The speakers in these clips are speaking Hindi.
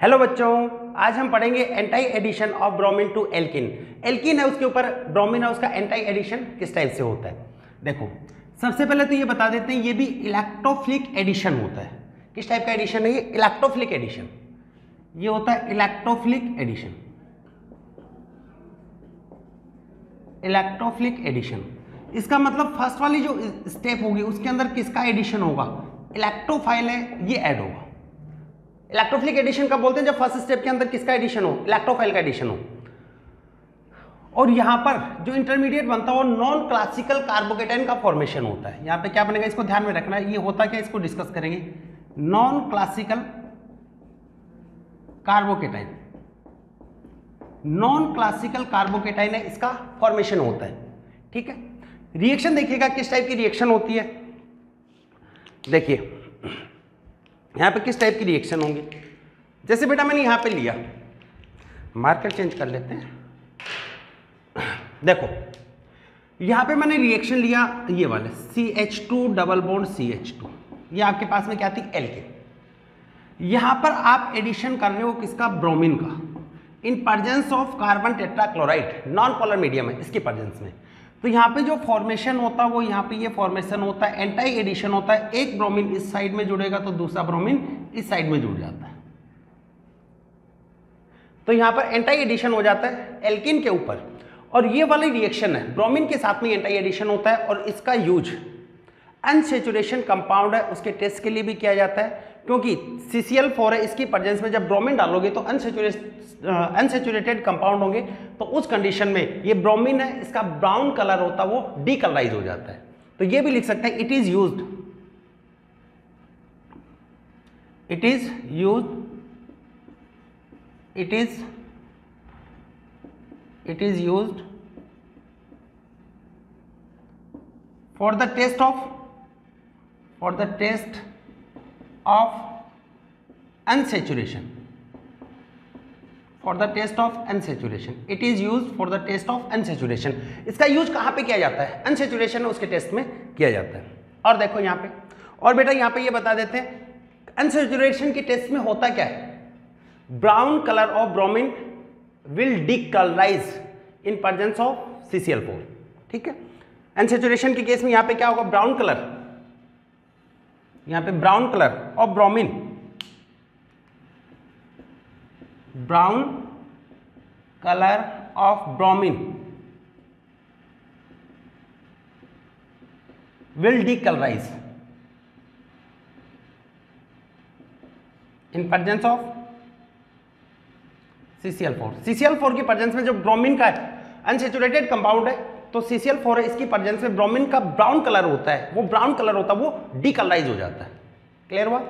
हेलो बच्चों, आज हम पढ़ेंगे anti addition of bromine to alkene alkene है उसके ऊपर ब्रोमिन है उसका एंटाई एडिशन किस टाइप से होता है? देखो, सबसे पहले तो ये बता देते हैं, ये भी इलेक्ट्रोफिलिक एडिशन होता है। किस टाइप का एडिशन है ये? इलेक्ट्रोफिलिक एडिशन ये होता है इलेक्ट्रोफिलिक एडिशन इलेक्ट्रोफिलिक एडिशन इसका मतलब फ़र्स्ट वाली जो स्टेप होगी, उसके अंदर किसका एडिशन होगा? इलेक्ट्रोफाइल है, ये ऐड होगा। इलेक्ट्रोफिलिक एडिशन का बोलते हैं, जब फ़र्स्ट स्टेप के अंदर किसका एडिशन हो? इलेक्ट्रोफाइल का एडिशन हो। और यहाँ पर जो इंटरमीडिएट बनता है, वो नॉन क्लासिकल कार्बोकेटाइन का फॉर्मेशन होता है। यहाँ पे क्या बनेगा? इसको ध्यान में रखना है। ये होता क्या इसको डिस्कस करेंगे। Non classical carbocation non classical carbocation है, इसका फॉर्मेशन होता है। ठीक है? रिएक्शन देखिएगा, किस टाइप की रिएक्शन होती है? देखिए यहाँ पे किस टाइप की रिएक्शन होंगी? जैसे बेटा मैंने यहाँ पे लिया। मार्कर चेंज कर लेते हैं। देखो, यहाँ पे मैंने रिएक्शन लिया ये वाले C H two double bond C H two ये आपके पास में क्या थी? एल के यहाँ पर आप एडिशन कर रहे हो किसका? ब्रोमिन का। In presence of carbon tetrachloride non polar medium है, इसकी प्रजेंस में। तो यहाँ पे जो फॉर्मेशन होता है, वो यहाँ पे ये फॉर्मेशन होता है एंटाई एडिशन होता है। एक ब्रोमीन इस साइड में जुड़ेगा तो दूसरा ब्रोमीन इस साइड में जुड़ जाता है। तो यहाँ पर एंटाई एडिशन हो जाता है एल्किन के ऊपर। और ये वाली रिएक्शन है ब्रोमीन के साथ में एंटाई एडिशन होता है और इसका यूज़। अनसेचुरेशन कंपाउंड है, उसके टेस्ट के लिए भी किया जाता है। क्योंकि CCl4 है, इसकी प्रेजेंस में जब ब्रोमीन डालोगे तो अनसेचुरेट अनसेचुरेटेड कंपाउंड होंगे। तो उस कंडीशन में ये ब्रोमीन है, इसका ब्राउन कलर होता है वो डीकलराइज हो जाता है। तो ये भी लिख सकते हैं it is use it is use it is it is use for the test of for the test of unsaturation. For the test of unsaturation it is use for the test of unsaturation इसका यूज़ कहाँ पे किया जाता है? अनसेचुरेशन उसके टेस्ट में किया जाता है। और देखो यहाँ पे। और बेटा यहाँ पे ये बता देते हैं अनसेचुरेशन के टेस्ट में होता क्या है? Brown colour of bromine will decolourise in presence of CCl4 ठीक है? अनसेचुरेशन के केस में यहाँ पे क्या होगा? ब्राउन कलर यहाँ पे ब्राउन कलर और bromine brown colour of bromine in presence of CCl4 CCl4 की प्रेजेंस में जो ब्रोमिन का है अनसेचुरेटेड कंपाउंड है तो CCl4 है, इसकी प्रेजेंस में ब्रोमिन का ब्राउन कलर होता है। वो ब्राउन कलर होता है, वो डीकलराइज हो जाता है। क्लियर हुआ?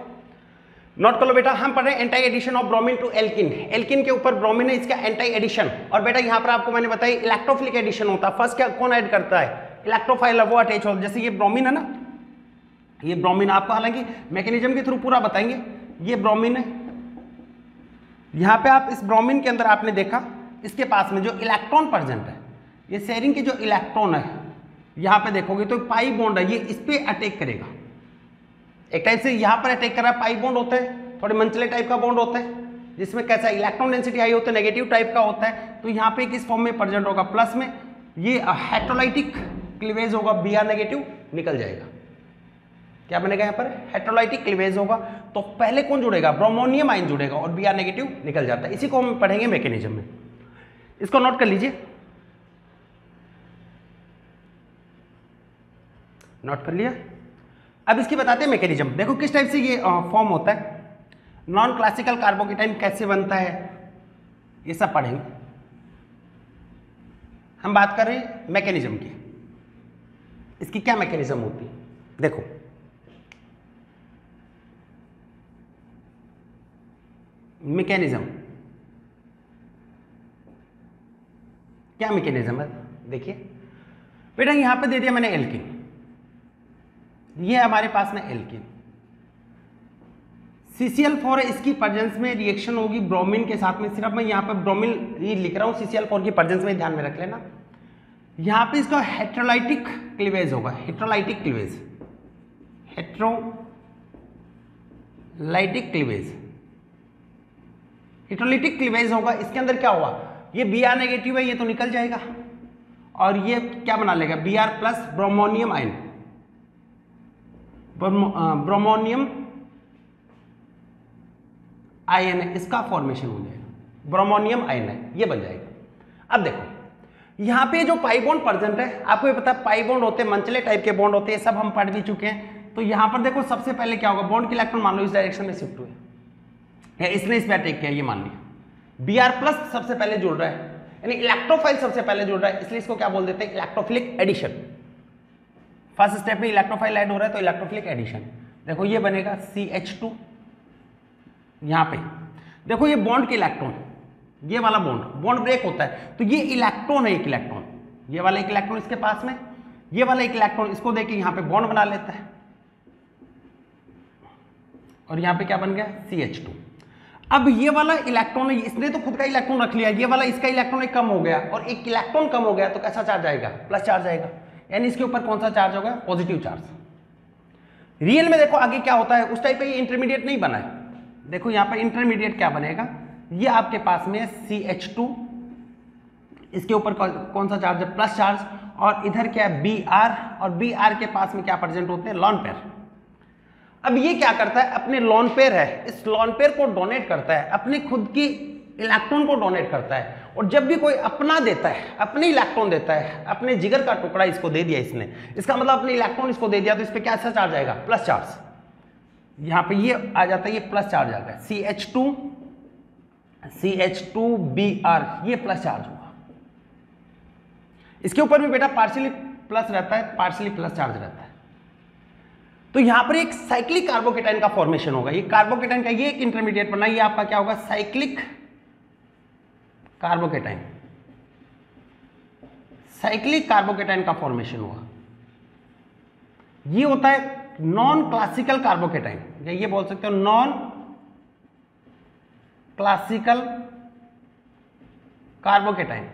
नोट कर लो बेटा, हम पढ़ रहे हैं anti addition of bromine to alkene alkene के ऊपर ब्रोमिन है, इसका एंटाई एडिशन और बेटा यहाँ पर आपको मैंने बताया इलेक्ट्रोफिलिक एडिशन होता है। फ़र्स्ट क्या, कौन ऐड करता है? इलेक्ट्रोफाइल वो अटैच होता है जैसे ये ब्रोमिन है ना, ये ब्रोमिन आपको हालाँकि मैकेनिज्म के थ्रू पूरा बताएँगे। ये ब्रोमिन है। यहाँ पे आप इस ब्रोमिन के अंदर आपने देखा, इसके पास में जो इलेक्ट्रॉन प्रेजेंट है ये शेयरिंग की जो इलेक्ट्रॉन है, यहाँ पे देखोगे तो पाई बॉन्ड है, ये इस पर अटैक करेगा। एक टाइप से यहाँ पर अटैक कर रहा है पाई बॉन्ड होता है, थोड़े मंचले टाइप का बॉन्ड होता है, जिसमें कैसा इलेक्ट्रॉन डेंसिटी हाई होता है नेगेटिव टाइप का होता है तो यहाँ पे किस फॉर्म में प्रेजेंट होगा प्लस में ये हेट्रोलाइटिक क्लिवेज होगा बी आर नेगेटिव निकल जाएगा। क्या बनेगा यहाँ पर? हेट्रोलाइटिक क्लिवेज होगा। तो पहले कौन जुड़ेगा? ब्रोमोनियम आइन जुड़ेगा और बी आर नेगेटिव निकल जाता है। इसी को हम पढ़ेंगे मैकेनिज्म में। इसको नोट कर लीजिए। नोट कर लिया। अब इसकी बताते हैं मैकेनिज्म देखो किस टाइप से ये फॉर्म होता है। नॉन क्लासिकल कार्बोकेटाइन कैसे बनता है, ये सब पढ़ेंगे। हम बात कर रहे हैं मैकेनिज्म की। इसकी क्या मैकेनिज्म होती है? देखो। मैकेनिज्म क्या मैकेनिज्म है? देखिए। बेटा यहाँ पे दे दिया मैंने एल्किन ये हमारे पास में एल्किन। CCl4 है, इसकी प्रेजेंस में रिएक्शन होगी ब्रोमिन के साथ में। सिर्फ़ मैं यहाँ पर ब्रोमिन लिख रहा हूँ CCl4 की प्रेजेंस में ध्यान में रख लेना। यहाँ पे इसका हेट्रोलाइटिक क्लिवेज होगा heterolytic cleavage heterolytic cleavage हिट्रोलिटिक cleavage होगा, इसके अंदर क्या हुआ ये बी आर नेगेटिव है, ये तो निकल जाएगा। और ये क्या बना लेगा? B R plus bromonium ion bromonium ion है इसका फॉर्मेशन हो जाएगा। ब्रोमोनियम आयन है ये बन जाएगा। अब देखो, यहाँ पे जो पाई बॉन्ड प्रेजेंट है, आपको ये पता है पाई बॉन्ड होते हैं, मंचले टाइप के बॉन्ड होते हैं सब हम पढ़ भी चुके हैं। तो यहाँ पर देखो, सबसे पहले क्या होगा बॉन्ड की इलेक्ट्रॉन मान लो इस डायरेक्शन में शिफ्ट हुए या इसने इस पर अटैक किया, ये मान लिया। बी आर प्लस सबसे पहले जुड़ रहा है, यानी इलेक्ट्रोफाइल सबसे पहले जुड़ रहा है, इसलिए इसको क्या बोल देते हैं इलेक्ट्रोफिलिक एडिशन फ़र्स्ट स्टेप में इलेक्ट्रोफाइल ऐड हो रहा है तो इलेक्ट्रोफिलिक एडिशन देखो, ये बनेगा सी एच टू यहाँ पे। देखो, ये बॉन्ड के इलेक्ट्रॉन ये वाला बॉन्ड बॉन्ड ब्रेक होता है। तो ये इलेक्ट्रॉन है एक इलेक्ट्रॉन ये वाला एक इलेक्ट्रॉन इसके पास में। ये वाला एक इलेक्ट्रॉन इसको देके यहाँ पे बॉन्ड बना लेता है। और यहाँ पे क्या बन गया? सी एच टू अब ये वाला इलेक्ट्रॉन इसने तो खुद का इलेक्ट्रॉन रख लिया। ये वाला इसका इलेक्ट्रॉन कम हो गया। और एक इलेक्ट्रॉन कम हो गया तो कैसा चार्ज आएगा? प्लस चार्ज आएगा। यानी इसके ऊपर कौन सा चार्ज होगा? पॉजिटिव चार्ज रियल में देखो आगे क्या होता है? उस टाइप का ये इंटरमीडिएट नहीं बना है। देखो यहाँ पर इंटरमीडिएट क्या बनेगा? ये आपके पास में सी एच टू इसके ऊपर कौन सा चार्ज है? प्लस चार्ज और इधर क्या है? बी आर और बी आर के पास में क्या प्रेजेंट होते हैं? लॉन पेयर अब ये क्या करता है? अपने लॉन पेयर है। इस लॉन पेयर को डोनेट करता है। अपने खुद की इलेक्ट्रॉन को डोनेट करता है। और जब भी कोई अपना देता है, अपने इलेक्ट्रॉन देता है, अपने जिगर का टुकड़ा इसको दे दिया इसने। इसका मतलब अपने इलेक्ट्रॉन इसको दे दिया तो इस पर क्या चार्ज आएगा? प्लस चार्ज यहाँ पे ये आ जाता है, ये प्लस चार्ज आता है C H two C H two B R ये प्लस चार्ज हुआ। इसके ऊपर भी बेटा पार्शियली प्लस रहता है पार्शियली प्लस चार्ज रहता है। तो यहाँ पर एक साइक्लिक कार्बोकेटाइन का फॉर्मेशन होगा। ये कार्बोकेटाइन का ये एक इंटरमीडिएट बना, ये आपका क्या होगा? Cyclic carbocation. साइक्लिक कार्बोकेटाइन का फॉर्मेशन हुआ। ये होता है नॉन क्लासिकल कार्बोकेटाइन या ये बोल सकते हो नॉन क्लासिकल कार्बोकेटाइन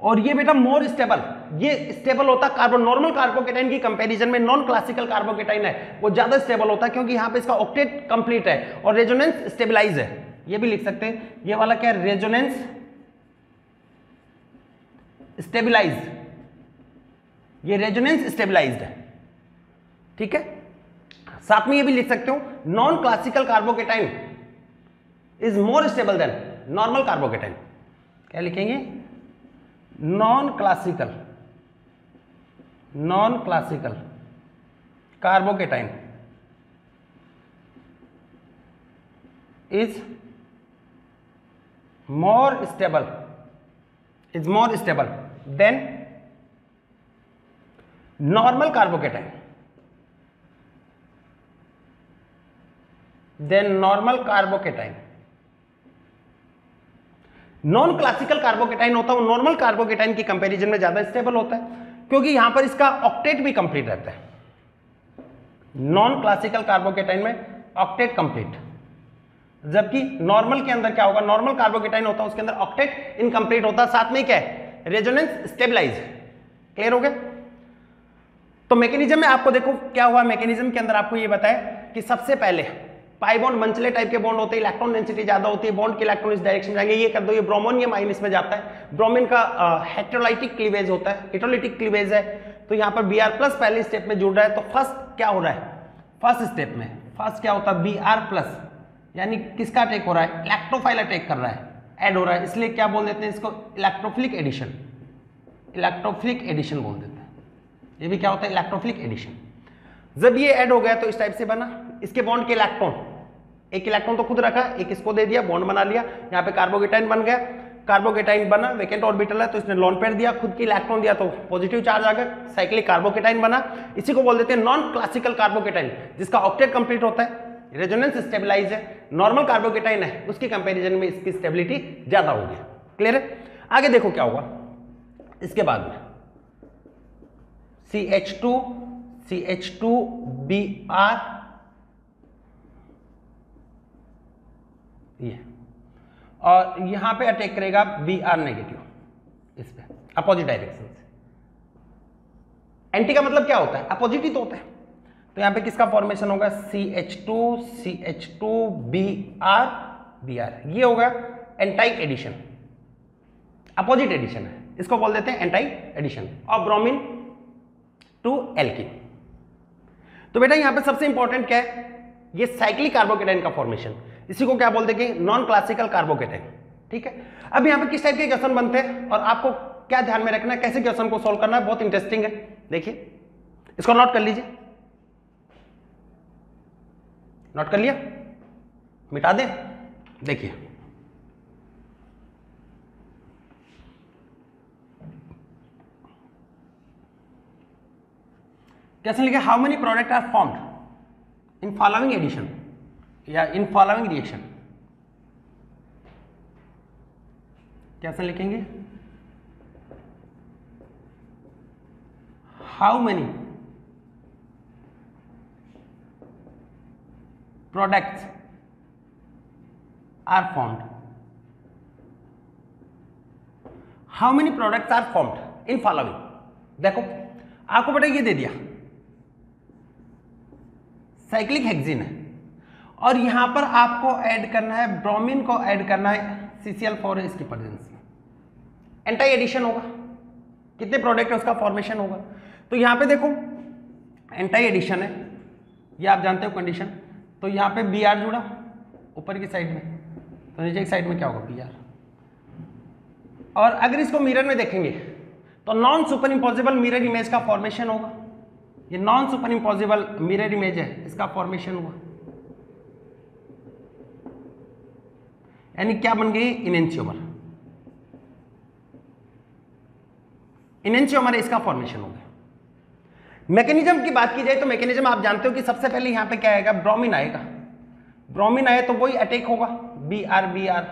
और ये बेटा मोर स्टेबल ये स्टेबल होता कार्बन नॉर्मल कार्बोकेटाइन की कंपैरिजन में नॉन क्लासिकल कार्बोकेटाइन है। वो ज़्यादा स्टेबल होता है क्योंकि यहाँ पे इसका ऑक्टेट कंप्लीट है और रेजोनेंस स्टेबलाइज है। ये भी लिख सकते हैं। ये वाला क्या है? रेजोनेंस स्टेबलाइज ये रेजोनेंस स्टेबलाइज्ड है। ठीक है? साथ में ये भी लिख सकते हो non classical carbocation is more stable than normal carbocation क्या लिखेंगे? Non classical non classical carbocation is more stable is more stable than normal carbocation than normal carbocation non classical carbocation होता है। नॉर्मल कार्बोकेटाइन की कंपैरिजन में ज़्यादा स्टेबल होता है। क्योंकि यहाँ पर इसका ऑक्टेट भी कंप्लीट रहता है। नॉन क्लासिकल कार्बोकेटाइन में ऑक्टेट कंप्लीट जबकि नॉर्मल के अंदर क्या होगा? नॉर्मल कार्बोकेटाइन होता है, उसके अंदर ऑक्टेट इनकम्प्लीट होता है, साथ में क्या है? रेजोनेंस स्टेबलाइज क्लियर हो गया? तो मैकेनिज्म में आपको देखो क्या हुआ? मैकेनिज्म के अंदर आपको ये बताया कि सबसे पहले पाई बॉन्ड मंचले टाइप के बॉन्ड होते हैं इलेक्ट्रॉन डेंसिटी ज़्यादा होती है बॉन्ड के इलेक्ट्रॉन इस डायरेक्शन जाएँगे। ये कर दो, ये ब्रोमोनियम आइन इसमें जाता है। ब्रोमिन का हेट्रोलाइटिक क्लीवेज होता है हेट्रोलिटिक क्लीवेज है। तो यहाँ पर बी आर प्लस पहले स्टेप में जुड़ रहा है। तो फ़र्स्ट क्या हो रहा है? फ़र्स्ट स्टेप में फ़र्स्ट क्या होता है? बी आर प्लस यानी किसका अटैक हो रहा है? इलेक्ट्रोफाइल अटैक कर रहा है। ऐड हो रहा है। इसलिए क्या बोल देते हैं इसको? इलेक्ट्रोफिलिक एडिशन इलेक्ट्रोफिलिक एडिशन बोल देते हैं। ये भी क्या होता है? इलेक्ट्रोफिलिक एडिशन जब ये ऐड हो गया तो इस टाइप से बना। इसके बॉन्ड के इलेक्ट्रॉन एक इलेक्ट्रॉन तो खुद रखा, एक इसको दे दिया बॉन्ड बना लिया। यहाँ पे कार्बोगेटाइन बन गया। कार्बोकेटाइन बना वेकेंट ऑर्बिटल है तो इसने लॉन पेयर दिया, खुद की इलेक्ट्रॉन दिया तो पॉजिटिव चार्ज आ गया। साइक्लिक कार्बोकेटाइन बना। इसी को बोल देते हैं नॉन क्लासिकल कार्बोकेटाइन जिसका ऑक्टेट कंप्लीट होता है। रेजोनेंस स्टेबलाइज है नॉर्मल कार्बोकेटाइन है, उसकी कंपेरिजन में इसकी स्टेबिलिटी ज़्यादा होगी क्लियर है? आगे देखो क्या होगा। इसके बाद में। C H two C H two B R ये। और यहाँ पे अटैक करेगा बी आर नेगेटिव इस पर अपोजिट डायरेक्शन से। एंटी का मतलब क्या होता है? अपोजिट ही तो होता है। तो यहाँ पे किसका फॉर्मेशन होगा? C H two C H two B R B R ये होगा एंटाई एडिशन अपोजिट एडिशन है। इसको बोल देते हैं anti addition of bromine to alkene तो बेटा यहाँ पे सबसे इंपॉर्टेंट क्या है? ये साइक्लिक कार्बोकेटाइन का फॉर्मेशन इसी को क्या बोल देंगे नॉन क्लासिकल कार्बोकेटाइन ठीक है? अब यहाँ पे किस टाइप के क्वेश्चन बनते हैं? और आपको क्या ध्यान में रखना है? कैसे क्वेश्चन को सॉल्व करना है? बहुत इंटरेस्टिंग है। देखिए। इसको नोट कर लीजिए। नोट कर लिया? मिटा दे? देखिए। कैसे लिखे? How many product are formed in following addition या इन फॉलोइंग रिएक्शन कैसे लिखेंगे? How many products are formed. How many products are formed? In following. देखो, आपको बेटा ये दे दिया। साइक्लिक हेक्सिन है और यहाँ पर आपको ऐड करना है ब्रोमीन को ऐड करना है सीसीएल फोर इसकी प्रेजेंस में। एंटाई एडिशन होगा। कितने प्रोडक्ट है उसका फॉर्मेशन होगा। तो यहाँ पे देखो एंटाई एडिशन है। ये आप जानते हो कंडीशन तो यहाँ पे बी आर जुड़ा ऊपर की साइड में। तो नीचे की साइड में क्या होगा? बी आर और अगर इसको मिरर में देखेंगे तो non super impossible mirror image का फॉर्मेशन होगा। ये non super impossible mirror image है, इसका फॉर्मेशन हुआ। यानी क्या बन गई? इनेंशियोमर इनेंशियोमर इसका फॉर्मेशन हो गया। मैकेनिज्म की बात की जाए तो मैकेनिज्म आप जानते हो कि सबसे पहले यहाँ पे क्या आएगा? ब्रोमिन आएगा। ब्रोमिन आए तो वही अटैक होगा। बी आर बी आर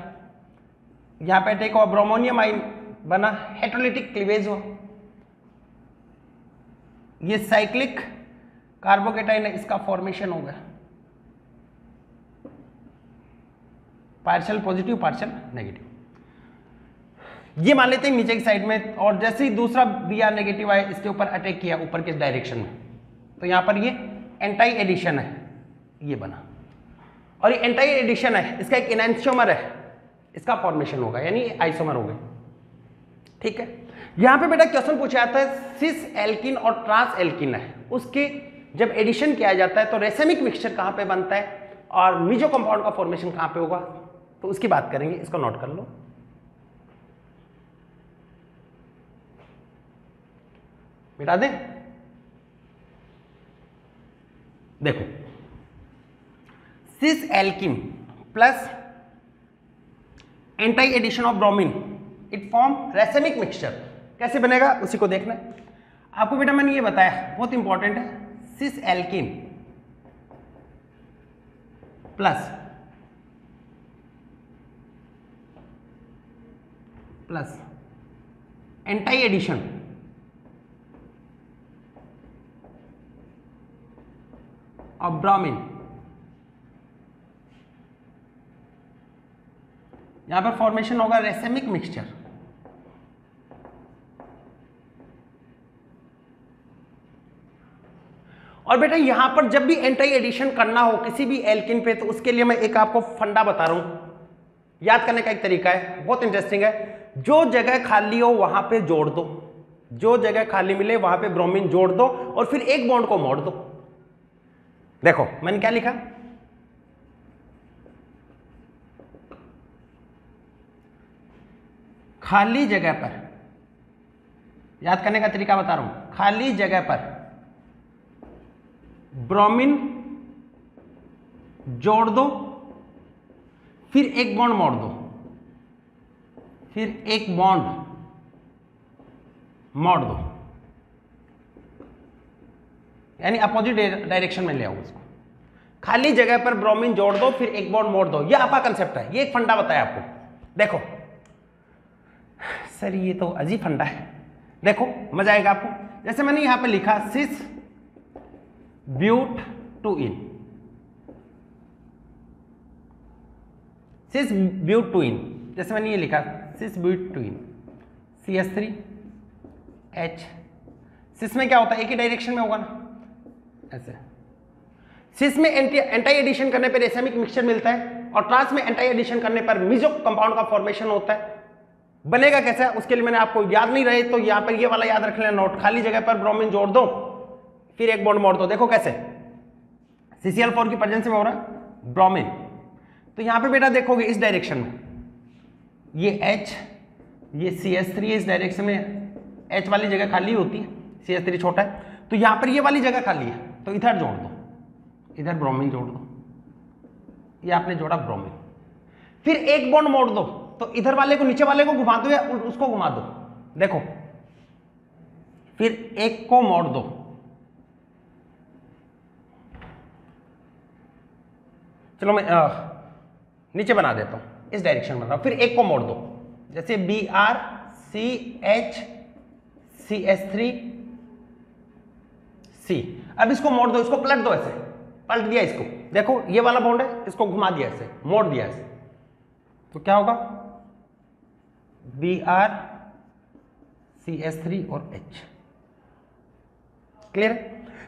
यहाँ पे अटैक होगा। ब्रोमोनियम आइन बना हेट्रोलिटिक क्लीवेज हो ये साइक्लिक कार्बोकेटाइन है, इसका फॉर्मेशन होगा पार्शियल पॉजिटिव पार्शियल नेगेटिव ये मान लेते हैं नीचे की साइड में, और जैसे ही दूसरा बी आर नेगेटिव आया, इसके ऊपर अटैक किया, ऊपर के डायरेक्शन में? तो यहाँ पर ये एंटाई एडिशन है, ये बना। और ये एंटाई एडिशन है, इसका एक इनशोमर है, इसका फॉर्मेशन होगा, यानी आइसोमर हो गए। ठीक है? यहाँ पे बेटा क्वेश्चन पूछा जाता है सिस एल्किन और ट्रांस एल्किन है, उसके जब एडिशन किया जाता है तो रेसेमिक मिक्सचर कहाँ पे बनता है, और मीजो कंपाउंड का फॉर्मेशन कहाँ पे होगा? तो उसकी बात करेंगे, इसको नोट कर लो। मिटा दें। देखो cis alkene plus anti addition of bromine it form racemic mixture कैसे बनेगा? उसी को देखना आपको बेटा मैंने ये बताया, बहुत इंपॉर्टेंट है cis alkene plus plus anti addition of यहाँ पर फॉर्मेशन होगा रेसेमिक मिक्सचर और बेटा यहाँ पर जब भी एंटाई एडिशन करना हो किसी भी एल्किन पे तो उसके लिए मैं एक आपको फंडा बता रहा हूँ। याद करने का एक तरीका है, बहुत इंटरेस्टिंग है। जो जगह खाली हो, वहाँ पे जोड़ दो। जो जगह खाली मिले, वहाँ पे ब्रोमीन जोड़ दो और फिर एक बॉन्ड को मोड़ दो। देखो, मैंने क्या लिखा? खाली जगह पर। याद करने का तरीका बता रहा हूँ। खाली जगह पर ब्रोमिन जोड़ दो, फिर एक बॉन्ड मोड़ दो। फिर एक बॉन्ड मोड़ दो। यानी अपोजिट डायरेक्शन में ले आओ उसको। खाली जगह पर ब्रोमिन जोड़ दो, फिर एक बॉन्ड मोड़ दो। ये आपका कंसेप्ट है। ये एक फंडा बताया आपको। देखो। सर, ये तो अजीब फंडा है। देखो, मज़ा आएगा आपको। जैसे मैंने यहाँ पे लिखा cis but two ene cis but two ene जैसे मैंने ये लिखा cis but two ene C S three H cis में क्या होता है? एक ही डायरेक्शन में होगा ना। ऐसे। सिस में एंटी एडिशन करने पर रेसेमिक मिक्सचर मिलता है और ट्रांस में एंटी एडिशन करने पर मिजो कंपाउंड का फॉर्मेशन होता है। बनेगा कैसे? उसके लिए मैंने आपको याद नहीं रहे तो यहाँ पर ये वाला याद रख लेना। नोट खाली जगह पर ब्रोमीन जोड़ दो, फिर एक बॉन्ड मोड़ दो। देखो कैसे। सीसीएल फोर की प्रेजेंस में हो रहा है ब्रोमीन तो यहाँ पे बेटा देखोगे इस डायरेक्शन में। ये H, ये सी एस थ्री इस डायरेक्शन में H वाली जगह खाली होती है। सी एस थ्री छोटा है। तो यहाँ पर ये वाली जगह खाली है। तो इधर जोड़ दो। इधर ब्रोमीन जोड़ दो। ये आपने जोड़ा ब्रोमीन फिर एक बॉन्ड मोड़ दो। तो इधर वाले को नीचे वाले को घुमा दो या उसको घुमा दो। देखो। फिर एक को मोड़ दो। चलो मैं आ, नीचे बना देता हूँ। इस डायरेक्शन बना फिर एक को मोड़ दो। जैसे B R C H C S three C अब इसको मोड़ दो, इसको पलट दो ऐसे। पलट दिया इसको। देखो, ये वाला बॉन्ड है, इसको घुमा दिया ऐसे, मोड़ दिया ऐसे। तो क्या होगा? B R C S three और एच क्लियर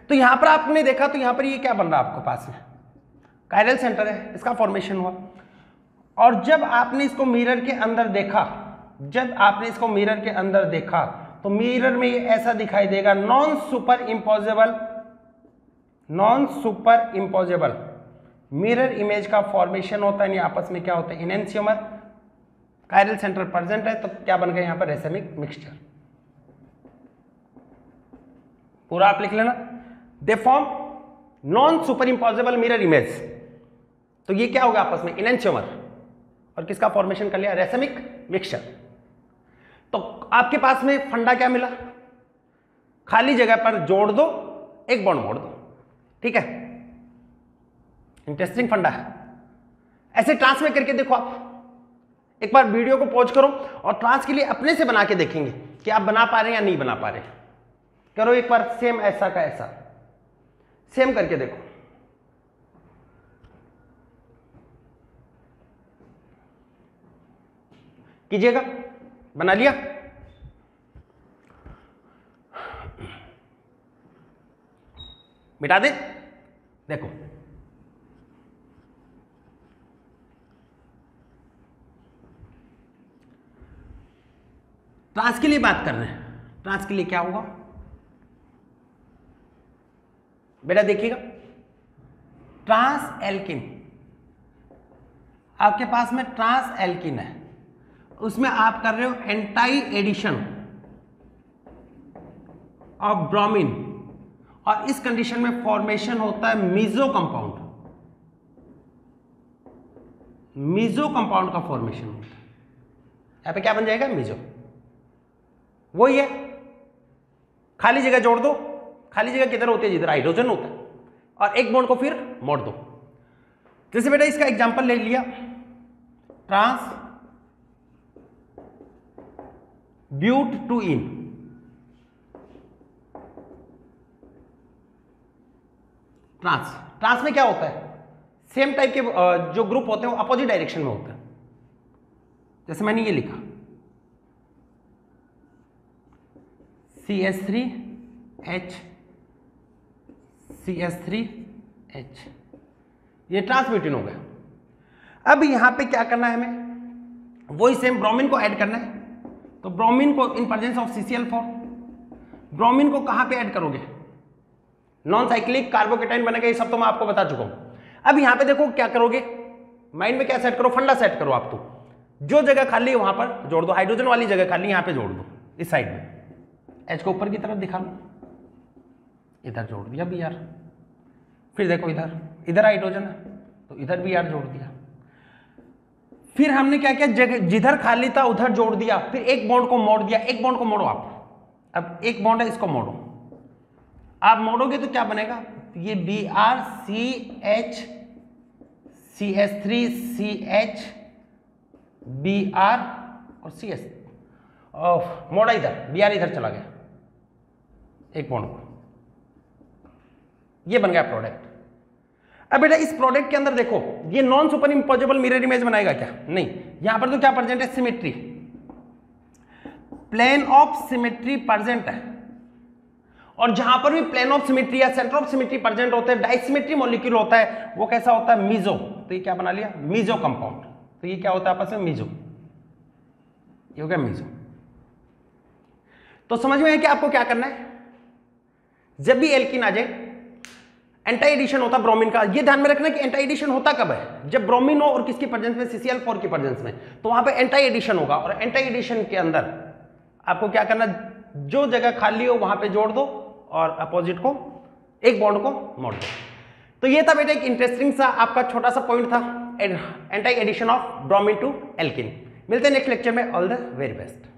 तो यहाँ पर आपने देखा तो यहाँ पर ये क्या बन रहा है आपके पास में? कायरल सेंटर है, इसका फॉर्मेशन हुआ। और जब आपने इसको मिरर के अंदर देखा, जब आपने इसको मिरर के अंदर देखा तो मिरर में ये ऐसा दिखाई देगा non super impossible non super impossible mirror image का फॉर्मेशन होता है आपस में क्या होता है? इनएंसियमर कायरल सेंटर प्रेजेंट है तो क्या बन गया यहाँ पर? रेसेमिक मिक्सचर पूरा आप लिख लेना। They form non super impossible mirror image तो ये क्या होगा आपस में? इनएंसियमर और किसका फॉर्मेशन कर लिया? रेसेमिक मिक्सचर तो आपके पास में फंडा क्या मिला? खाली जगह पर जोड़ दो, एक बॉन्ड मोड़ दो। ठीक है? इंटरेस्टिंग फंडा है। ऐसे ट्रांस में करके देखो आप। एक बार वीडियो को पॉज करो और ट्रांस के लिए अपने से बना के देखेंगे कि आप बना पा रहे हैं या नहीं बना पा रहे करो एक बार सेम ऐसा का ऐसा। सेम करके देखो। कीजिएगा। बना लिया। मिटा दे। देखो। ट्रांस के लिए बात कर रहे हैं। ट्रांस के लिए क्या होगा? बेटा देखिएगा। Trans alkene. आपके पास में ट्रांस एल्किन है। उसमें आप कर रहे हो एंटाई एडिशन ऑफ़ ब्रोमिन। और इस कंडीशन में फॉर्मेशन होता है मीजो कंपाउंड मीजो कंपाउंड का फॉर्मेशन होता है। यहाँ पे क्या बन जाएगा? मीजो वही है। खाली जगह जोड़ दो। खाली जगह किधर होती है? जिधर हाइड्रोजन होता है। और एक बॉन्ड को फिर मोड़ दो। जैसे बेटा इसका एग्जांपल ले लिया। Trans but two ene trans. Trans में क्या होता है? सेम टाइप के जो ग्रुप होते हैं वो अपोजिट डायरेक्शन में होते हैं। जैसे मैंने ये लिखा। C S three H C S three H ये ट्रांसम्यूटिन हो गया। अब यहाँ पे क्या करना है हमें? वही सेम ब्रोमिन को ऐड करना है। तो ब्रोमिन को in presence of CCl four bromine को कहाँ पे ऐड करोगे? नॉन साइक्लिक कार्बोकेटाइन बनेगा, ये सब तो मैं आपको बता चुका हूँ। अब यहाँ पे देखो क्या करोगे? माइंड में क्या सेट करो? फंडा सेट करो आप तो। जो जगह खाली है वहाँ पर जोड़ दो। हाइड्रोजन वाली जगह खाली यहाँ पे जोड़ दो, इस साइड में। एच को ऊपर की तरफ़ दिखा लो। इधर जोड़ दिया बी आर फिर देखो इधर। इधर हाइड्रोजन है तो इधर बी आर जोड़ दिया। फिर हमने क्या किया? जगह जिधर खाली था, उधर जोड़ दिया। फिर एक बॉन्ड को मोड़ दिया। एक बॉन्ड को मोड़ो आप। अब एक बॉन्ड है, इसको मोड़ो। आप मोड़ोगे तो क्या बनेगा? ये B R C H C S three C H B R और सी एस मोड़ा इधर बी आर इधर चला गया। एक को ये बन गया प्रोडक्ट अब बेटा, इस प्रोडक्ट के अंदर देखो, ये non super impossible mirror image बनाएगा क्या? नहीं। यहाँ पर तो क्या प्रेजेंट है? Symmetry plane of symmetry present है। और जहाँ पर भी प्लेन ऑफ़ सिमेट्री या सेंटर ऑफ़ सिमेट्री प्रेजेंट होते हैं डाइसिमेट्री मॉलिक्यूल होता है, वो कैसा होता है? मीजो तो ये क्या बना लिया? मीजो कंपाउंड तो ये क्या होता है आपस में? मीजो ये हो गया मीजो तो समझ में है कि आपको क्या करना है? जब भी एल्किन आ जाए एंटी एडिशन होता ब्रोमीन का। ये ध्यान में रखना कि एंटी एडिशन होता कब है? जब ब्रोमीन हो और किसकी प्रेजेंस में? सीसीएल फोर की प्रेजेंस में। तो वहाँ पे एंटी एडिशन होगा और एंटी एडिशन के अंदर आपको क्या करना जो जगह खाली हो, वहाँ पे जोड़ दो। और अपोजिट को, एक बॉन्ड को मोड़ दो। तो ये था बेटा एक इंटरेस्टिंग सा आपका छोटा सा पॉइंट था anti addition of bromine to alkene मिलते हैं नेक्स्ट लेक्चर में। All the very best